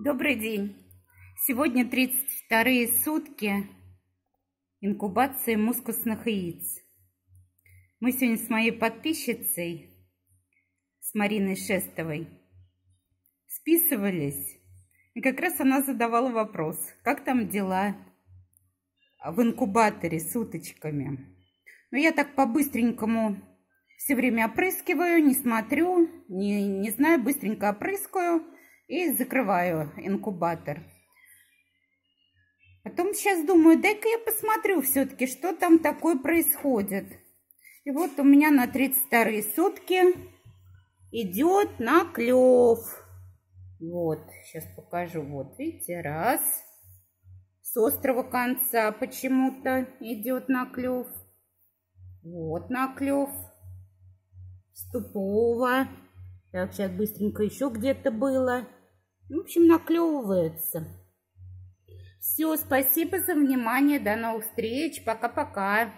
Добрый день! Сегодня 32 сутки инкубации мускусных яиц. Мы сегодня с моей подписчицей, с Мариной Шестовой, списывались. И как раз она задавала вопрос, как там дела в инкубаторе с уточками. Но я так по-быстренькому все время опрыскиваю, не смотрю, не, не знаю, быстренько опрыскаю – и закрываю инкубатор. Потом сейчас думаю, дай-ка я посмотрю все-таки, что там такое происходит. И вот у меня на 32 сутки идет наклев. Вот, сейчас покажу. Вот, видите, раз. С острого конца почему-то идет наклев. Вот наклев. С тупого. Так, сейчас быстренько еще где-то было. В общем, наклевывается. Все, спасибо за внимание. До новых встреч. Пока-пока.